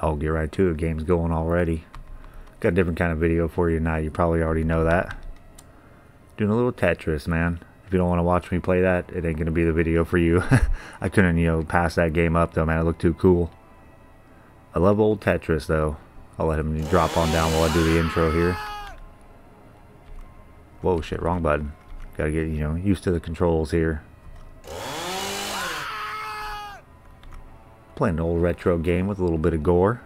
I'll get right to it. Game's going already. Got a different kind of video for you tonight. You probably already know that. Doing a little Tetris, man. If you don't want to watch me play that, it ain't going to be the video for you. I couldn't, you know, pass that game up, though, man. It looked too cool. I love old Tetris, though. I'll let him drop on down while I do the intro here. Whoa, shit, wrong button. Gotta get, you know, used to the controls here. Playing an old retro game with a little bit of gore.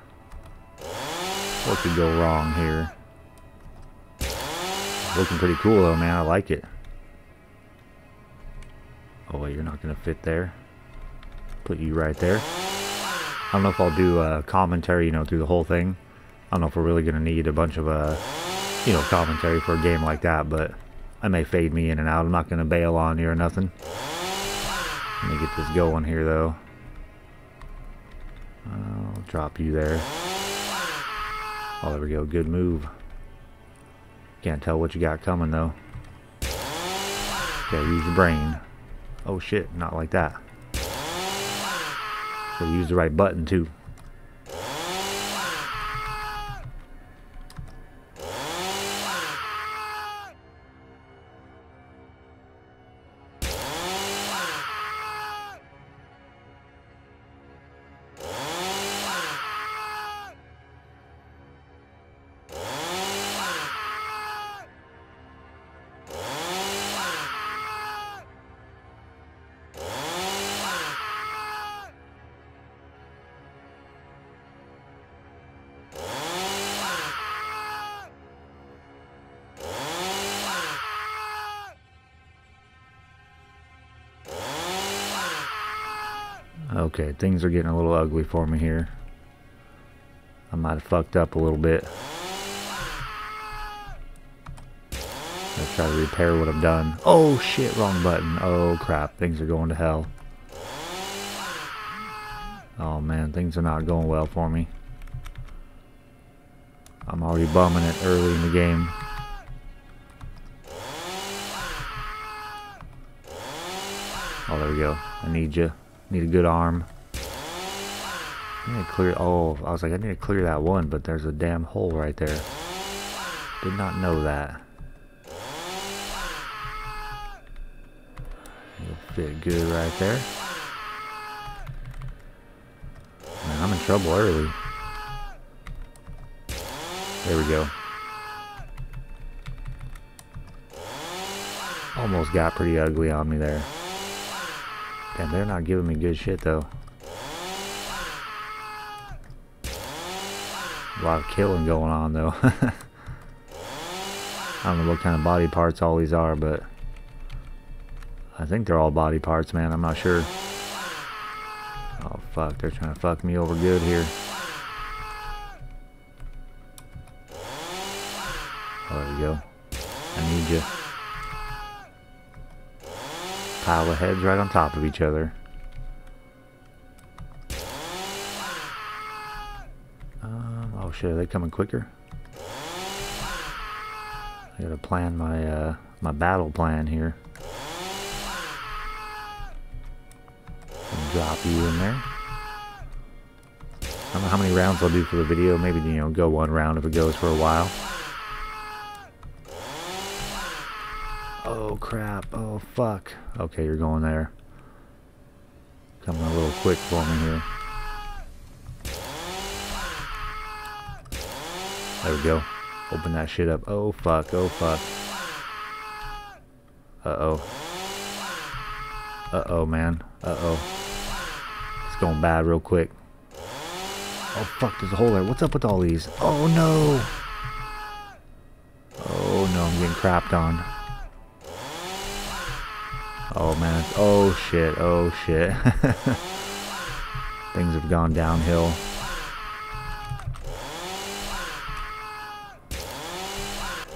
What could go wrong here? Looking pretty cool though, man. I like it. Oh wait, you're not gonna fit there. Put you right there. I don't know if I'll do a commentary, you know, through the whole thing. I don't know if we're really gonna need a bunch of, uh, you know, commentary for a game like that, but I may fade me in and out. I'm not gonna bail on you or nothing. Let me get this going here, though. I'll drop you there. Oh, there we go. Good move. Can't tell what you got coming, though. Gotta use your brain. Oh, shit. Not like that. So use the right button, too. Okay, things are getting a little ugly for me here. I might have fucked up a little bit. I'll try to repair what I've done. Oh shit, wrong button. Oh crap, things are going to hell. Oh man, things are not going well for me. I'm already bumming it early in the game. Oh, there we go. I need you. Need a good arm. I need to clear. Oh, I was like, I need to clear that one, but there's a damn hole right there. Did not know that. You'll fit good right there. Man, I'm in trouble early. There we go. Almost got pretty ugly on me there. Damn, they're not giving me good shit though. A lot of killing going on though. I don't know what kind of body parts all these are, but I think they're all body parts, man. I'm not sure. Oh fuck, they're trying to fuck me over good here. Oh, there we go. I need you pile of heads right on top of each other. Um, oh shit, are they coming quicker? I gotta plan my uh, my battle plan here. drop you in there. I don't know how many rounds I'll do for the video. Maybe, you know, go one round if it goes for a while. Oh crap, oh fuck. Okay, you're going there. Coming a little quick for me here. There we go. Open that shit up. Oh fuck, oh fuck. Uh-oh. Uh-oh, man. Uh-oh. It's going bad real quick. Oh fuck, there's a hole there. What's up with all these? Oh no! Oh no, I'm getting crapped on. Oh man, oh shit, oh shit. Things have gone downhill.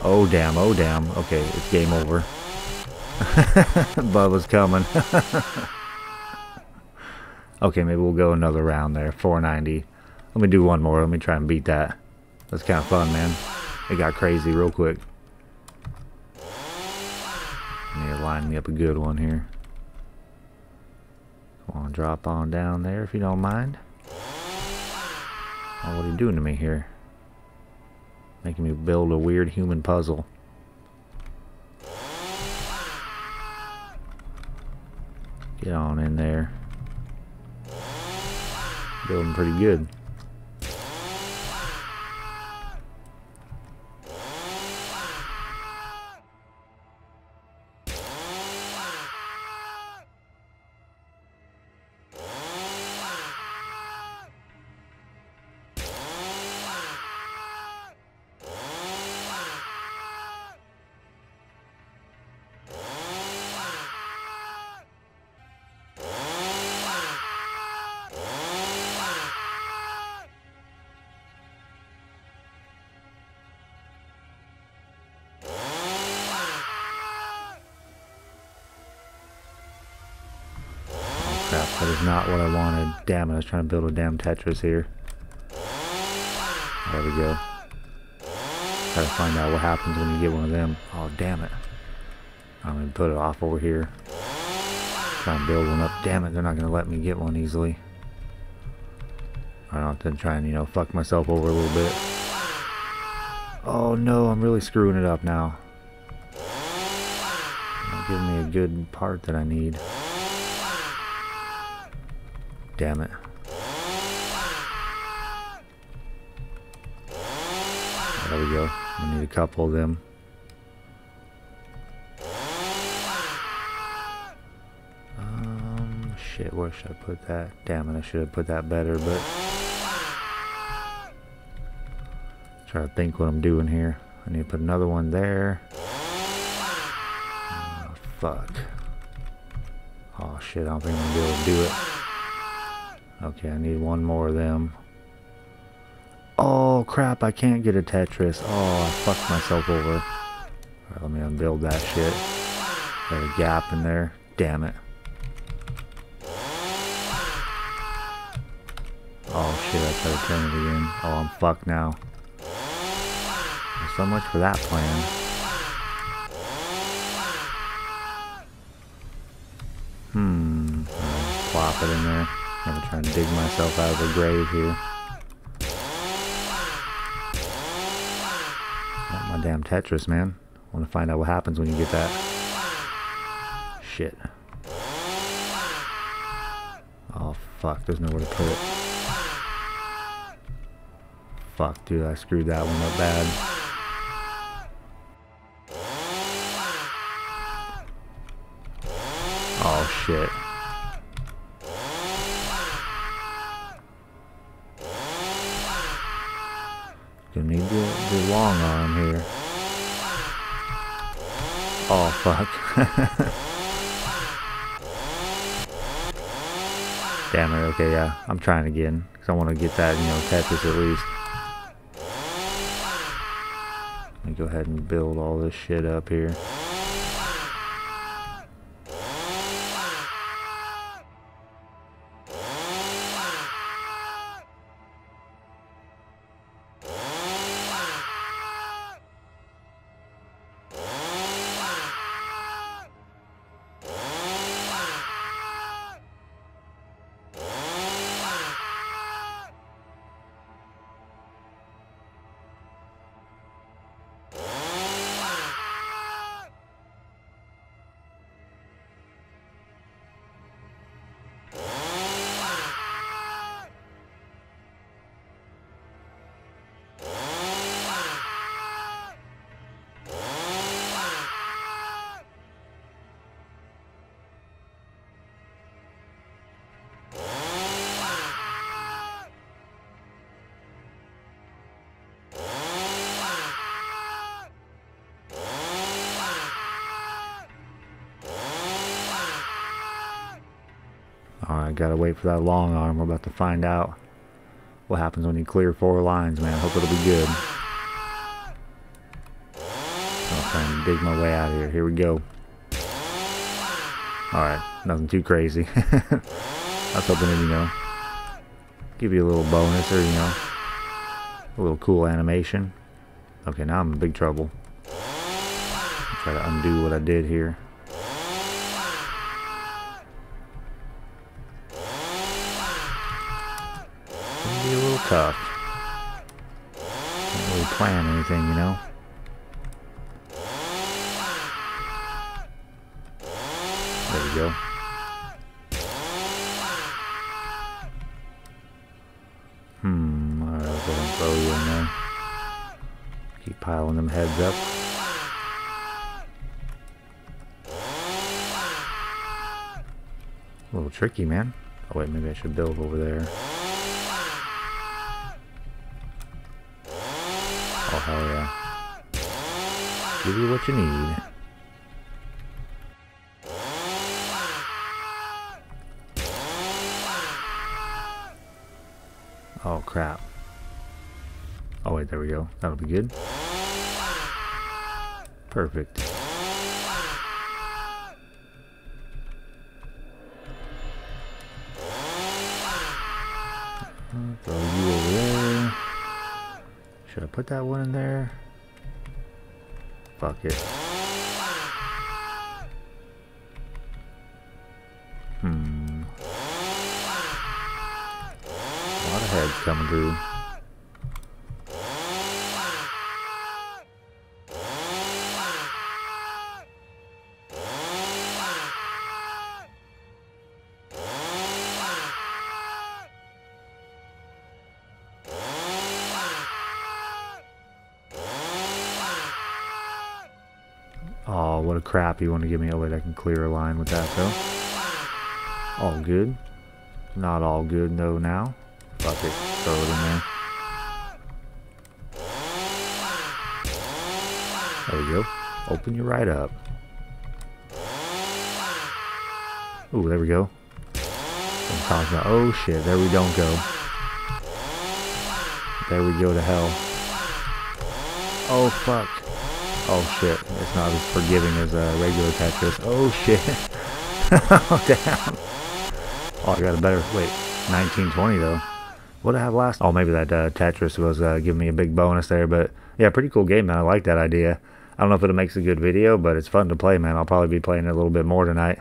Oh damn, oh damn. Okay, it's game over. Bubba's coming. okay, maybe we'll go another round there. 490. Let me do one more. Let me try and beat that. That's kind of fun, man. It got crazy real quick. Me up a good one here. Come on, drop on down there if you don't mind. Oh, what are you doing to me here? Making me build a weird human puzzle. Get on in there. Building pretty good. Not what I wanted. Damn it, I was trying to build a damn Tetris here. There we go. To find out what happens when you get one of them. Oh, damn it. I'm to put it off over here. Try and build one up. Damn it, they're not to let me get one easily. I don't have to try and, you know, fuck myself over a little bit. Oh no, I'm really screwing it up now. Giving me a good part that I need. Damn it. There we go. I need a couple of them. Um, shit, where should I put that? Damn it, I should have put that better, but... Try to think what I'm doing here. I need to put another one there. Oh, fuck. Oh shit, I don't think I'm gonna be able to do it. Okay, I need one more of them. Oh crap, I can't get a Tetris. Oh, I fucked myself over. Alright, let me unbuild that shit. Got a gap in there. Damn it. Oh shit, I to turn it again. Oh, I'm fucked now. So much for that plan. Hmm. Plop it in there. I'm gonna try and dig myself out of the grave here. Not my damn Tetris, man. I want to find out what happens when you get that. Shit. Oh, fuck. There's nowhere to put it. Fuck, dude. I screwed that one up bad. Oh, shit. Gonna need the, the long arm here. Oh, fuck. Damn it, okay, yeah. I'm trying again. Because I want to get that, you know, Tetris at least. Let me go ahead and build all this shit up here. Gotta wait for that long arm. We're about to find out what happens when you clear four lines, man. Hope it'll be good. I'll try and dig my way out of here. Here we go. Alright, nothing too crazy. I was hoping to, you know, give you a little bonus or, you know, a little cool animation. Okay, now I'm in big trouble. Try to undo what I did here. Little tough. really plan anything, you know? There we go. Hmm, alright, I'll go and throw you in there. Keep piling them heads up. A little tricky, man. Oh wait, maybe I should build over there. Hell yeah. Give you what you need. Oh crap. Oh wait, there we go. That'll be good. Perfect. Throw you over there. Should I put that one in there? Fuck it. Hmm. A lot of heads coming through. Oh, what a crap you want to give me. Oh, wait, I can clear a line with that, though. All good. Not all good, though, now. Fuck it. Throw it in there. There we go. Open you right up. Ooh, there we go. Oh, shit. There we don't go. There we go to hell. Oh, fuck. Oh shit, it's not as forgiving as a regular Tetris. Oh shit. oh damn. Oh, I got a better, wait, 1920 though. What did I have last? Oh, maybe that uh, Tetris was uh, giving me a big bonus there, but yeah, pretty cool game, man. I like that idea. I don't know if it makes a good video, but it's fun to play, man. I'll probably be playing it a little bit more tonight.